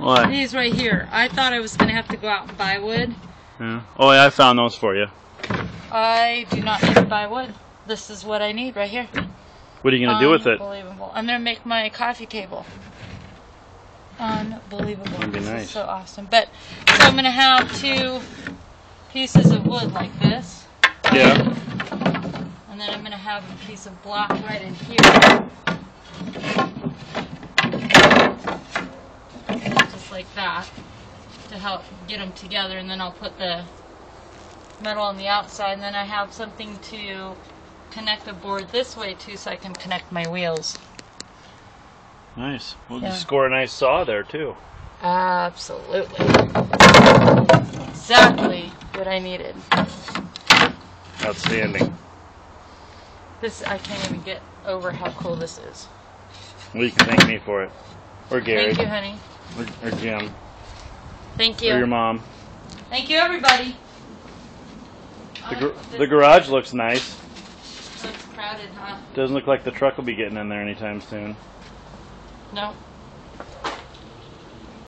What? These right here. I thought I was going to have to go out and buy wood. Yeah. Oh, yeah, I found those for you. I do not need to buy wood. This is what I need right here. What are you going to do with it? Unbelievable. I'm going to make my coffee table. Unbelievable. That'd be this nice. is so awesome. But so I'm going to have two pieces of wood like this. Yeah. And then I'm going to have a piece of block right in here. Like that to help get them together. And then I'll put the metal on the outside. And then I have something to connect the board this way too so I can connect my wheels. Nice. Well, Yeah. you score a nice saw there, too. Absolutely. Exactly what I needed. Outstanding. This, I can't even get over how cool this is. Well, you can thank me for it. Or Gary. Thank you, honey. Or, or Jim. Thank you. Or your mom. Thank you, everybody. The, gar- the garage looks nice. Looks crowded, huh? Doesn't look like the truck will be getting in there anytime soon. No.